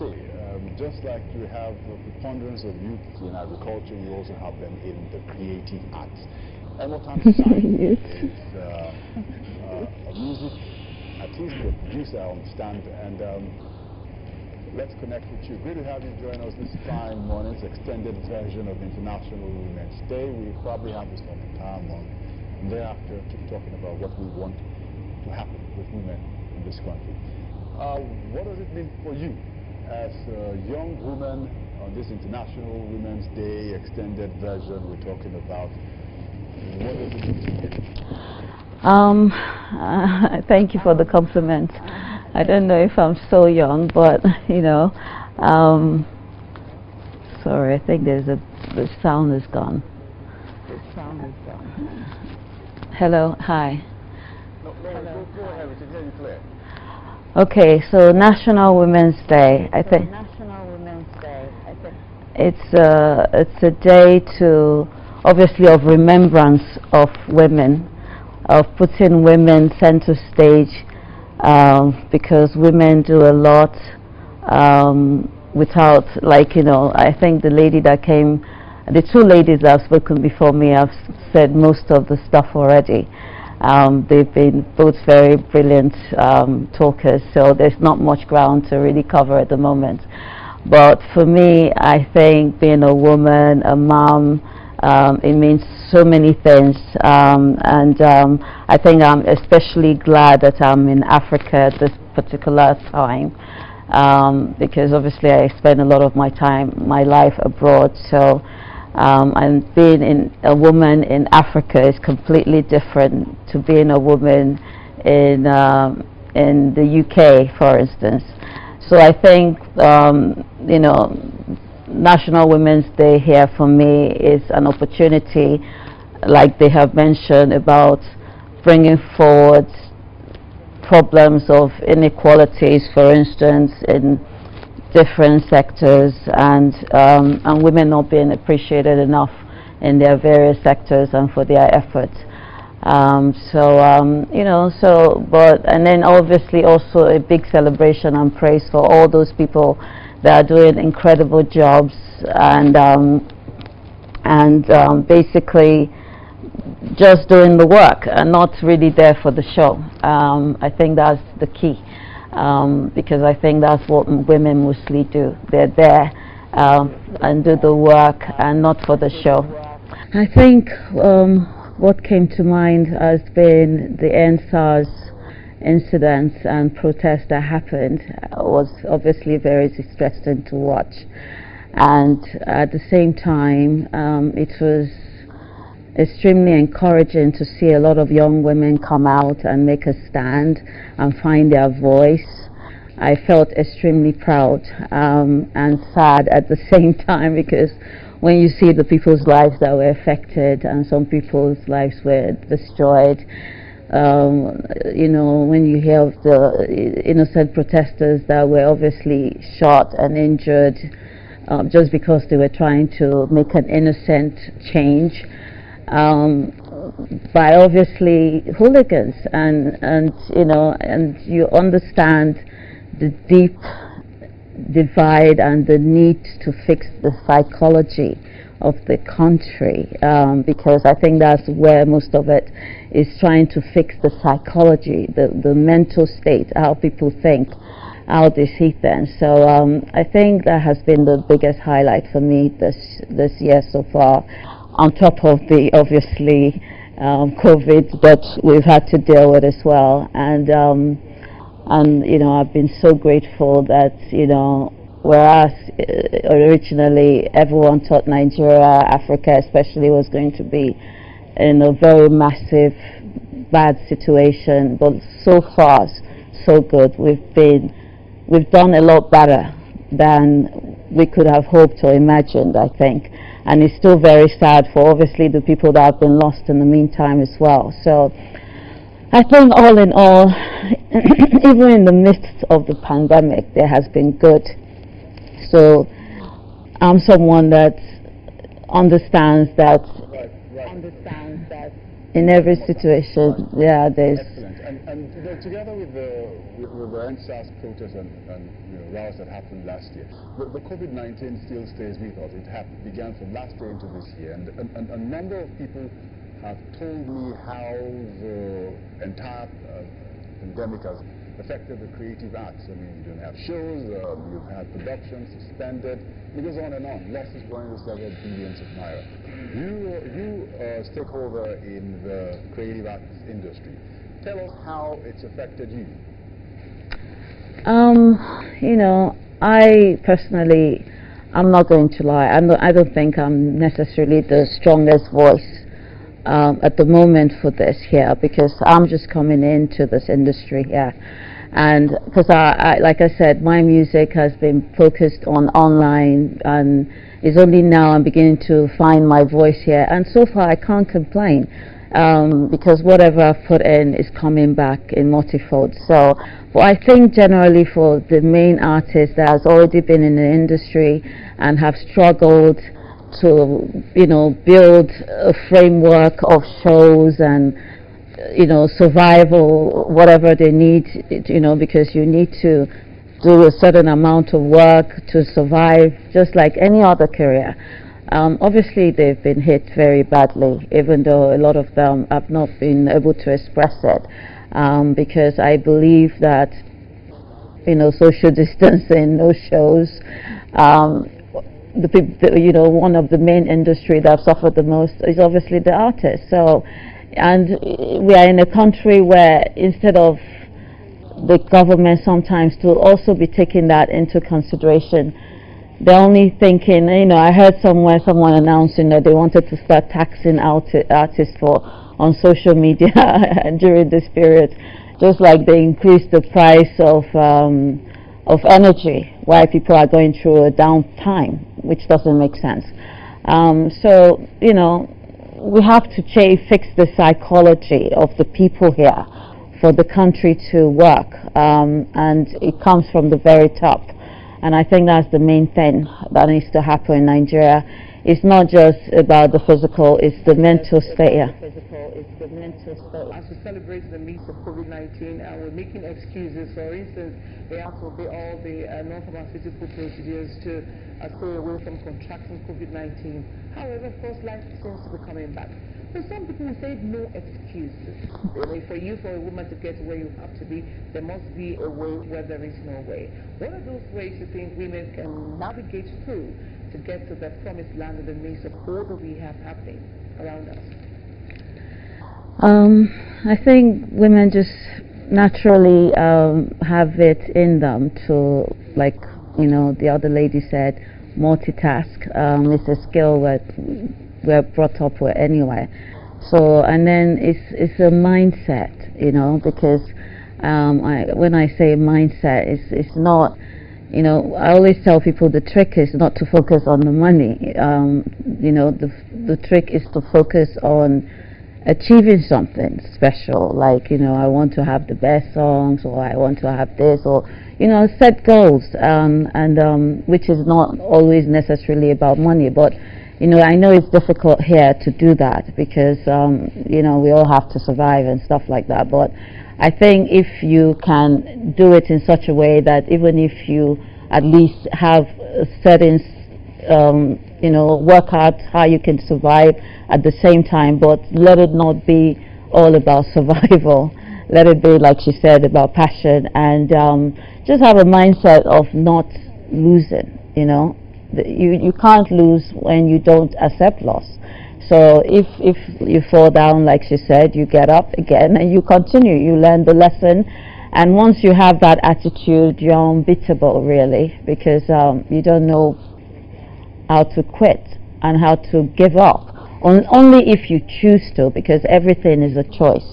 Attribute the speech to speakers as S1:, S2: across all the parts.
S1: say, um, just like you have the preponderance of youth in agriculture, you also have them in the creative arts. And what I'm saying is uh, uh, music, at least the producer, I understand, and um, let's connect with you. Great to have you join us this fine morning. It's extended version of International Women's Day. We probably have this for an entire month. And thereafter, keep talking about what we want to happen with women in this country. Uh, what does it mean for you as a young woman on this International Women's Day extended version we're talking about? What does it mean to you?
S2: Um, uh, thank you for the compliment. I don't know if I'm so young, but you know, um, sorry, I think there's a the sound is gone. The sound is gone. Hello, hi.
S1: No, no, Go, go ahead, we can hear you clear.
S2: Okay, so National Women's Day. I think
S3: National Women's Day. I think
S2: it's a it's a day to obviously of remembrance of women, of putting women center stage, um, because women do a lot um, without like you know. I think the lady that came, the two ladies that have spoken before me have said most of the stuff already. Um, they've been both very brilliant um, talkers, so there's not much ground to really cover at the moment. But for me, I think being a woman, a mom, um, it means so many things. Um, and um, I think I'm especially glad that I'm in Africa at this particular time. Um, because obviously I spend a lot of my time, my life abroad. So, um, and being in a woman in Africa is completely different to being a woman in um, in the UK, for instance. So I think um, you know, National Women's Day here for me is an opportunity, like they have mentioned, about bringing forward problems of inequalities, for instance, in different sectors, and um, and women not being appreciated enough in their various sectors and for their efforts. Um, so um, you know, so but and then obviously also a big celebration and praise for all those people that are doing incredible jobs and um, and um, basically just doing the work and not really there for the show. Um, I think that's the key um, because I think that's what women mostly do. They're there um, and do the work and not for the show. I think um, what came to mind has been the EndSARS incidents and protests that happened uh, was obviously very distressing to watch. And at the same time, um, it was extremely encouraging to see a lot of young women come out and make a stand and find their voice. I felt extremely proud um, and sad at the same time because when you see the people's lives that were affected and some people's lives were destroyed, um, you know, when you hear of the innocent protesters that were obviously shot and injured um, just because they were trying to make an innocent change um, by obviously hooligans and and you know and you understand the deep divide and the need to fix the psychology of the country um, because I think that's where most of it is trying to fix the psychology, the, the mental state, how people think, how they see things. So um, I think that has been the biggest highlight for me this this year so far, on top of the obviously um, COVID that we've had to deal with as well. And um, and you know I've been so grateful that you know whereas uh, originally everyone thought Nigeria, Africa especially was going to be in a very massive bad situation, but so far so good. We've been we've done a lot better than we could have hoped or imagined, I think. And it's still very sad for obviously the people that have been lost in the meantime as well. So I think all in all, even in the midst of the pandemic, there has been good. So I'm someone that understands that
S1: Right, right.
S3: understands that
S2: in every situation, yeah, there's
S1: Excellent. And, together with the with, with the EndSARS protests and, and you know, riots that happened last year, the, the COVID-19 still stays with us. It began from last year into this year, and, and, and, a number of people have told me how the entire uh, pandemic has affected the creative arts. I mean, you don't have shows, um, you've had production suspended, it goes on and on. Losses running to several billions of naira. You, you a stakeholder in the creative arts industry. Tell us how it's affected you.
S2: Um, you know, I personally, I'm not going to lie. I'm not, I don't think I'm necessarily the strongest voice um, at the moment for this here because I'm just coming into this industry here and because I, I, like I said my music has been focused on online and it's only now I'm beginning to find my voice here and so far I can't complain um, because whatever I've put in is coming back in multifold so I think generally for the main artist that has already been in the industry and have struggled to you know build a framework of shows and you know, survival, whatever they need, you know, because you need to do a certain amount of work to survive, just like any other career. Um, obviously, they've been hit very badly, even though a lot of them have not been able to express it, um, because I believe that, you know, social distancing, no shows, um, the, the, you know, one of the main industry that have suffered the most is obviously the artists. So and we are in a country where instead of the government sometimes to also be taking that into consideration, they're only thinking, you know, I heard somewhere someone announcing that they wanted to start taxing artists for on social media during this period, just like they increased the price of um, of energy, why people are going through a downtime, which doesn't make sense. Um, so, you know, we have to fix the psychology of the people here for the country to work um, and it comes from the very top and I think that's the main thing that needs to happen in Nigeria it's not just about the physical it's the mental state yeah.
S4: As we celebrate the midst of COVID-19 and we're making excuses for instance they have to obey all the uh, non-pharmaceutical procedures to uh, stay away from contracting COVID-19. However, of course, life seems to be coming back. For some people say no excuses. for you, for a woman to get where you have to be, there must be a way where there is no way. What are those ways you think women can navigate through to get to that promised land in the midst of all that we have happening around us?
S2: Um, I think women just naturally um, have it in them to, like you know, the other lady said, multitask um, is a skill that we're brought up with anyway. So, and then it's, it's a mindset, you know, because um, I, when I say mindset, it's, it's not, you know, I always tell people the trick is not to focus on the money. Um, you know, the, the trick is to focus on achieving something special like you know I want to have the best songs or I want to have this or you know set goals um, and um, which is not always necessarily about money but you know I know it's difficult here to do that because um, you know we all have to survive and stuff like that but I think if you can do it in such a way that even if you at least have certain um, you know work out how you can survive at the same time, but let it not be all about survival. let it be, like she said, about passion and um, just have a mindset of not losing, you know. You, you can't lose when you don't accept loss. So if, if you fall down, like she said, you get up again and you continue. You learn the lesson. And once you have that attitude, you're unbeatable, really, because um, you don't know how to quit and how to give up on, only if you choose to, because everything is a choice.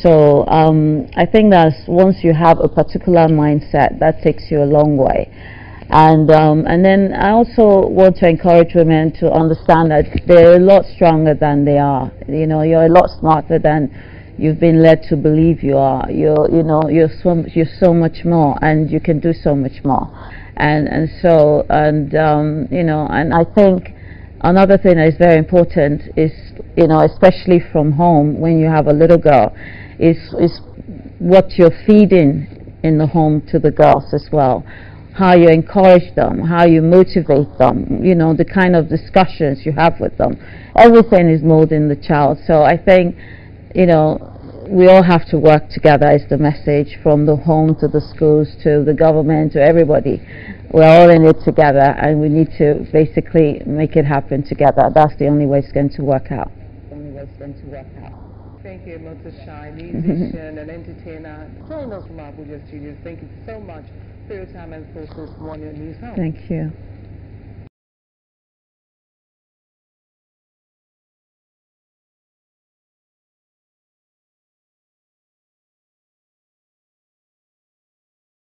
S2: So um, I think that once you have a particular mindset, that takes you a long way. And um, and then I also want to encourage women to understand that they're a lot stronger than they are. You know, you're a lot smarter than you've been led to believe you are. You're you know you're so you're so much more, and you can do so much more. And and so and um, you know and I think Another thing that is very important is, you know, especially from home when you have a little girl, is, is what you're feeding in the home to the girls as well. How you encourage them, how you motivate them, you know, the kind of discussions you have with them. Everything is molding the child. So I think, you know, we all have to work together is the message from the home to the schools to the government to everybody. We're all in it together and we need to basically make it happen together. That's the only way it's going to work out. The only way it's going to work out.
S4: Thank you, Mr. Shai, musician mm-hmm. and entertainer. Join us from Abuja Studios. Thank you so much for your time and for.
S2: Thank you.